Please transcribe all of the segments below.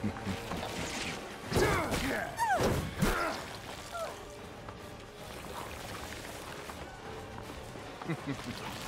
Ha, ha, ha.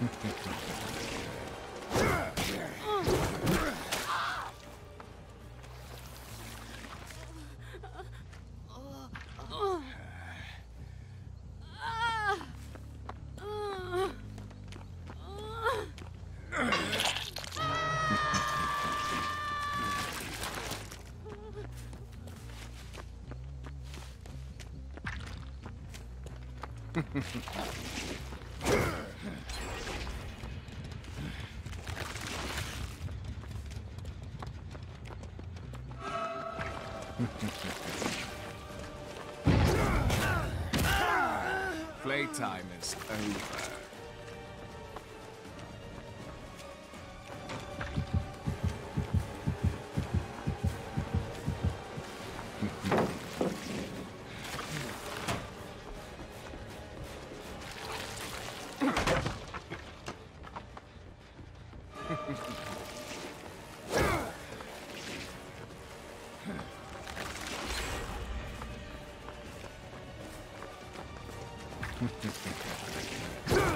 ハハハハ。Playtime is over. Ha, ha, ha, ha.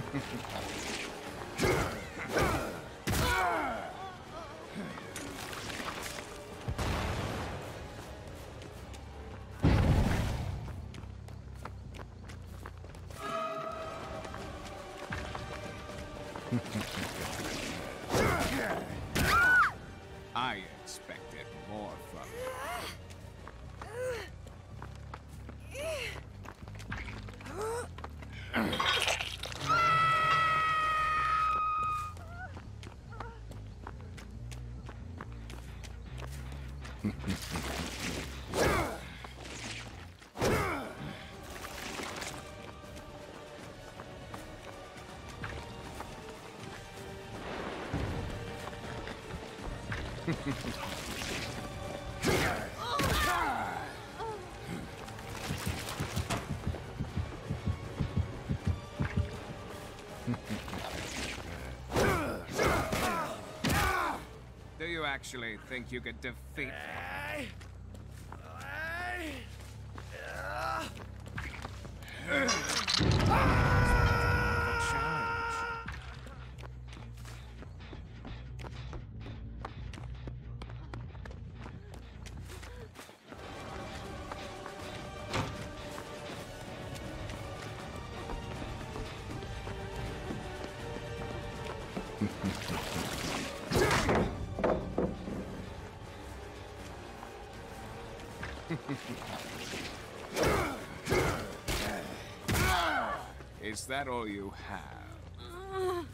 I expected more from you. Mm-hmm. Actually think you could defeat me? Is that all you have? Ah.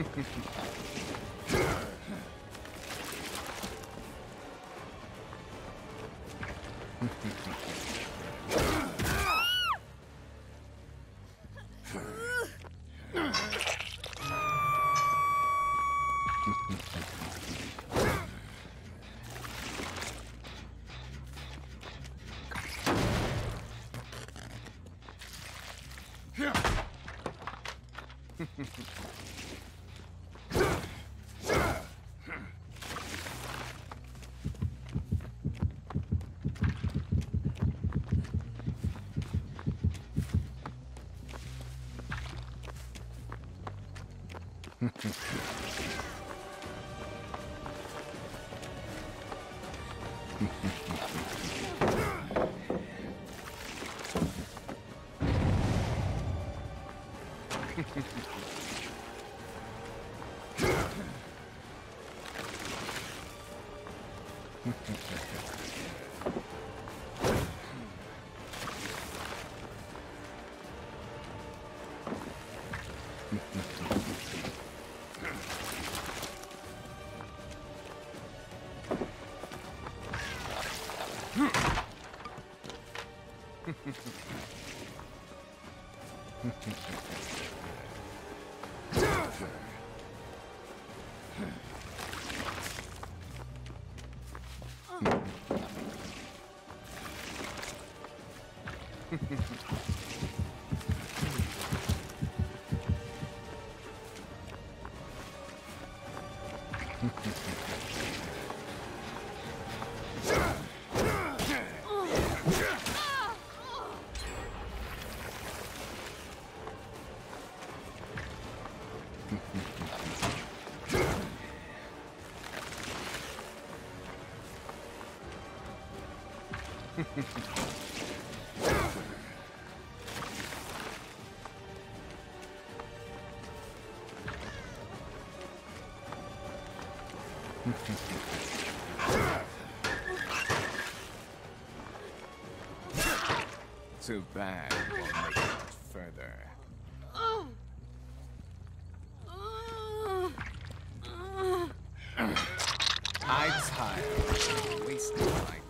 Ugh! Thank you. Ha ha ha. Too bad won't make it further. I tire of wasting my